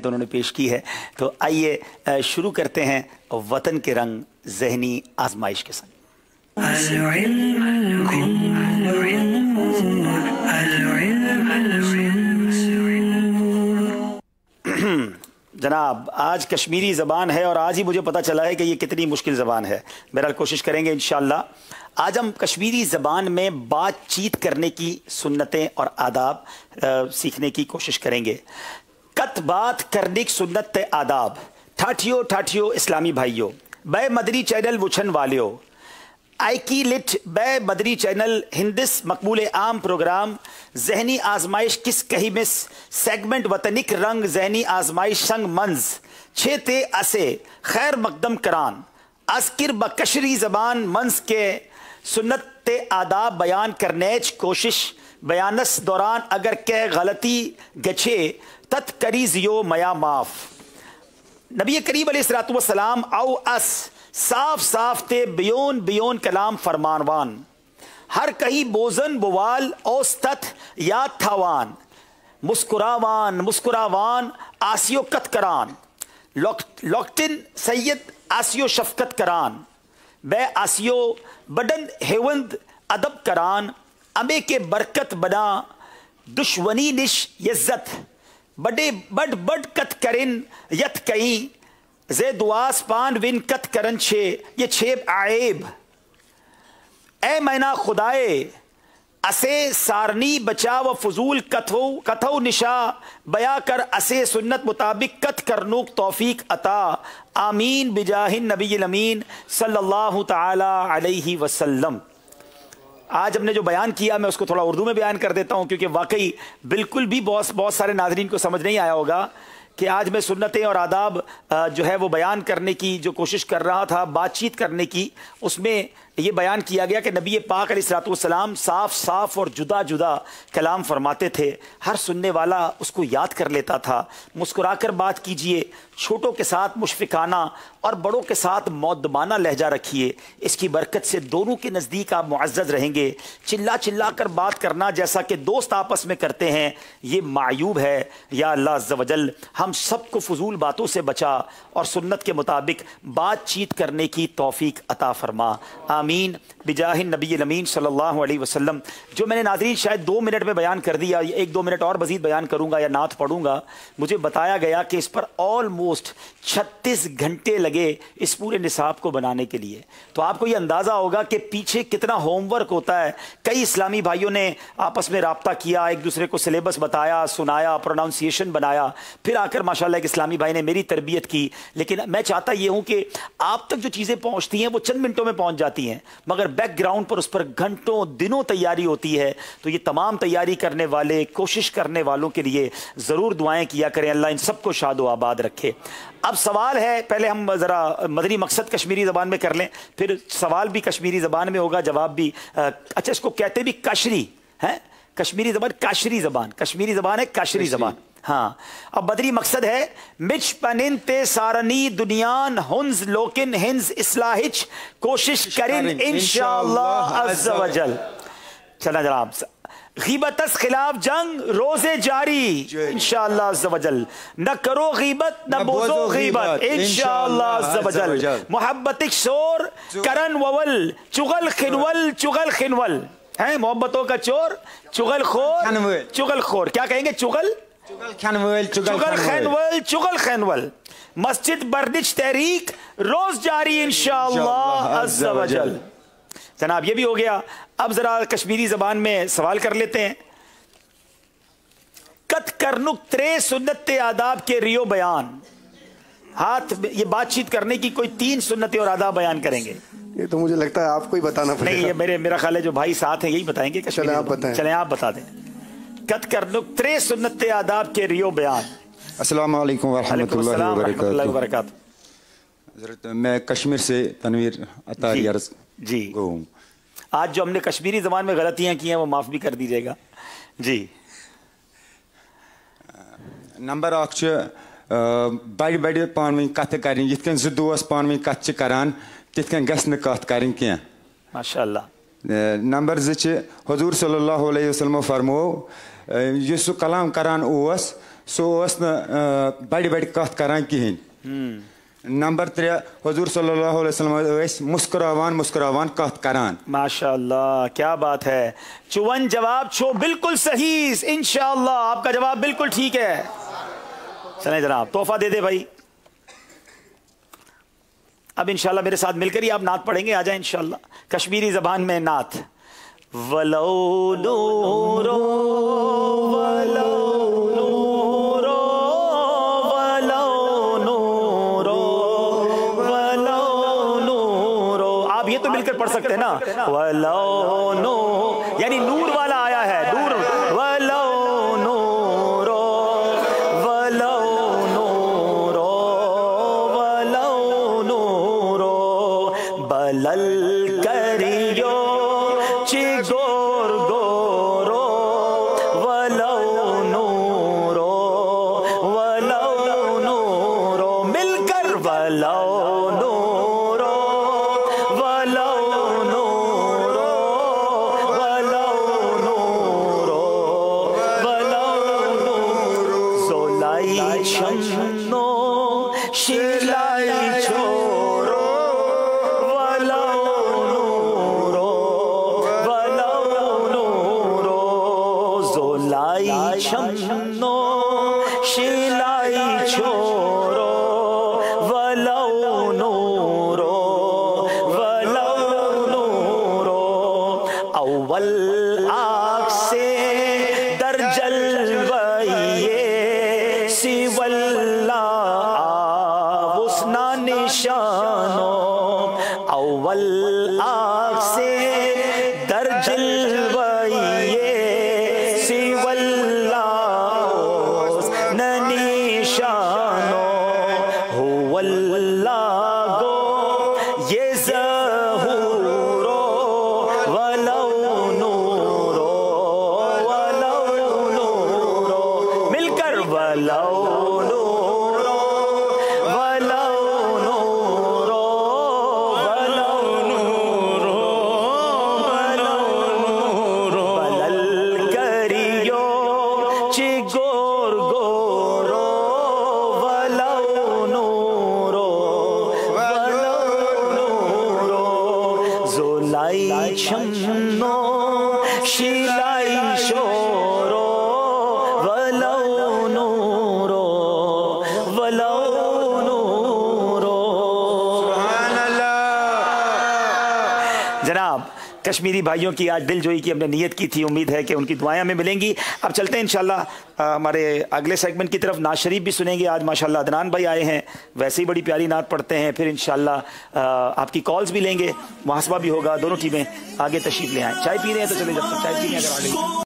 تو انہوں نے پیش کی ہے۔ تو آئیے شروع کرتے ہیں وطن کے رنگ، ذہنی آزمائش کے سنگ جناب، آج کشمیری زبان ہے اور آج ہی مجھے پتہ چلا ہے کہ یہ کتنی مشکل زبان ہے۔ بہرحال کوشش کریں گے انشاءاللہ۔ آج ہم کشمیری زبان میں بات چیت کرنے کی سنتیں اور آداب سیکھنے کی کوشش کریں گے۔ کت بات کرنے کی سنت آداب۔ ٹھاٹھیو ٹھاٹھیو، اسلامی بھائیو، بے مدری چینل وچھن والیو۔ آئی کی لٹ بے مدری چینل ہندس مقبول عام پروگرام۔ ذہنی آزمائش کس کہی مس؟ سیگمنٹ وطنک رنگ، ذہنی آزمائش سنگ منز۔ چھے تے اسے خیر مقدم کران۔ اسکر بکشری زبان منز کے سنت تے آداب بیان کرنیچ کوشش بیانس دوران اگر کہ غلطی گچھے تت کریزیو میا معاف۔ نبی کریم علیہ السلام والسلام او اس صاف صاف تے بیون بیون کلام فرمانوان۔ ہر کہیں بوزن بوال اوستت یاد تھاوان۔ مسکراوان مسکراوان، آسیو کت کران۔ لوکٹن سید آسیو شفقت کران۔ بے آسیو بڈن ہیوند ادب کران۔ امے کے برکت بنا دشونی نش یزت۔ بڑے بڑ بڑ کت کرن یت کئی زے دواس پان ون کت کرن چھے، یہ چھیب عیب۔ اے مینا خدائے، اسے سارنی بچا و فضول کتھو کتھو نشا، بیا کر اسے سنت مطابق کت کرنوک توفیق عطا۔ آمین بجاہ نبی الامین صلی اللہ تعالی علیہ وسلم۔ آج ہم نے جو بیان کیا، میں اس کو تھوڑا اردو میں بیان کر دیتا ہوں، کیونکہ واقعی بالکل بھی بہت بہت سارے ناظرین کو سمجھ نہیں آیا ہوگا کہ آج میں سنتیں اور آداب جو ہے وہ بیان کرنے کی جو کوشش کر رہا تھا، بات چیت کرنے کی، اس میں یہ بیان کیا گیا کہ نبی پاک علیہ السلاۃ والسلام صاف صاف اور جدا جدا کلام فرماتے تھے۔ ہر سننے والا اس کو یاد کر لیتا تھا۔ مسکرا کر بات کیجیے، چھوٹوں کے ساتھ مشفقانہ اور بڑوں کے ساتھ مودبانہ لہجہ رکھیے۔ اس کی برکت سے دونوں کے نزدیک آپ معزز رہیں گے۔ چلا چلا کر بات کرنا جیسا کہ دوست آپس میں کرتے ہیں، یہ معیوب ہے۔ یا اللہ عز و جل، ہم سب کو فضول باتوں سے بچا اور سنت کے مطابق بات چیت کرنے کی توفیق عطا فرما۔ آمین۔ بجاہ نبی الامین صلی اللہ علیہ وسلم۔ جو میں نے ناظرین شاید دو منٹ میں بیان کر دیا ایک دو منٹ اور مزید بیان کروں گا یا نعت پڑھوں گا، مجھے بتایا گیا کہ اس پر آلموسٹ چھتیس گھنٹے لگے لگے اس پورے نصاب کو بنانے کے لیے۔ تو آپ کو یہ اندازہ ہوگا کہ پیچھے کتنا ہوم ورک ہوتا ہے۔ کئی اسلامی بھائیوں نے آپس میں رابطہ کیا، ایک دوسرے کو سلیبس بتایا، سنایا پروناؤنسیشن بنایا۔ پھر آ کر ماشاء ایک اسلامی بھائی نے میری تربیت کی۔ لیکن میں چاہتا یہ ہوں کہ آپ تک جو چیزیں پہنچتی ہیں وہ چند منٹوں میں پہنچ جاتی ہیں۔ مگر بیک گراؤنڈ پر اس پر گھنٹوں، دنوں تیاری ہوتی ہے۔ تو یہ تمام تیاری کرنے والے، کوشش کرنے والوں کے لیے ضرور دعائیں کیا کریں۔ اللہ ان سب کو شاد و آباد رکھے۔ اب سوال ہے پہلے ہم ذرا مدنی مقصد کشمیری زبان میں کر لیں پھر سوال بھی کشمیری زبان میں ہوگا جواب بھی اچھا اس کو کہتے بھی کشری ہے کشمیری زبان کاشری زبان کشمیری زبان ہے کاشری زبان ہاں۔ اب بدری مقصد ہے مچ پنن تے سارنی دنیان ہنز لوکن ہنز اصلاحچ کوشش کرن انشاءاللہ عز و جل۔ چلا جناب غیبت اس خلاف جنگ روز جاری انشاءاللہ عز و جل. نہ کرو غیبت نہ بوزو غیبت. انشاءاللہ عز و جل. محبت شور کرن وول. چغل خنول چغل خنول. ہیں محبتوں کا چور چغل خور چغل خور. کیا کہیں گے؟ چغل؟ چگل خینول چگل خینول مسجد بردش تحریک روز جاری انشاءاللہ عز و جل. جناب یہ بھی ہو گیا۔ اب ذرا کشمیری زبان میں سوال کر لیتے ہیں۔ کت کرنک ترے سنت آداب کے ریو بیان۔ ہاتھ یہ بات چیت کرنے کی کوئی تین سنتیں اور آداب بیان کریں گے۔ یہ تو مجھے لگتا ہے آپ کو ہی بتانا پڑے نہیں یہ میرے میرا خیال ہے جو بھائی ساتھ ہیں یہی بتائیں گے چلیں آپ بتائیں۔ چلیں آپ بتا دیں۔ کت کر ترے سنت آداب کے ریو بیان۔ السلام علیکم ورحمۃ اللہ وبرکاتہ۔ حضرت میں کشمیر سے تنویر عطاری عرض جی۔ آج جو ہم نے کشمیری زبان میں غلطیاں کی ہیں وہ معاف بھی کر دیجیے گا۔ جی۔ نمبر اکھ بڑ بڑ پان ون کت کریں۔ یت کن زٕ دوس پان ون کت کران تت کن نہٕ کتھ کرٕنۍ کینٛہہ ماشاء اللہ نمبر زٕ چھِ حضوٗر صلی اللہ علیہ وسلمو فرمو یُس سُہ کلام کران اوس سو اوس نہ بڑِ بڑِ کتھ کران کہین نمبر ترٛےٚ، حضوٗر صلی اللہ علیہ وسلم ٲسۍ مسکراوان مسکراوان کتھ کران۔ ماشاء اللہ کیا بات ہے۔ چون جواب چھو بالکل صحیح، انشاءاللہ، آپ کا جواب بالکل ٹھیک ہے۔ چلیں جناب، تحفہ دے دے بھائی۔ اب انشاءاللہ میرے ساتھ مل کر ہی آپ نعت پڑھیں گے، آ جائیں انشاءاللہ۔ کشمیری زبان میں نعت۔ ولو نورو، ولو سکتے نا؟ ولو یعنی نور والا آیا ہے نور، ولو نورو نورو نورو بلل کریو چی زولائی چمنو شیلائی چورو ولو نورو ولو نورو اول آگ کشمیری بھائیوں کی آج دل جوئی کی ہم نے نیت کی تھی، امید ہے کہ ان کی دعائیں ہمیں ملیں گی۔ اب چلتے ہیں انشاءاللہ ہمارے اگلے سیگمنٹ کی طرف۔ نا شریف بھی سنیں گے۔ آج ماشاءاللہ عدنان بھائی آئے ہیں۔ ویسے ہی بڑی پیاری نعت پڑھتے ہیں۔ پھر انشاءاللہ آپ کی کالز بھی لیں گے۔ محاسبہ بھی ہوگا۔ دونوں ٹیمیں آگے تشریف لے آئیں۔ چائے پی رہے ہیں تو چلیں جب تک چائے پی رہے ہیں۔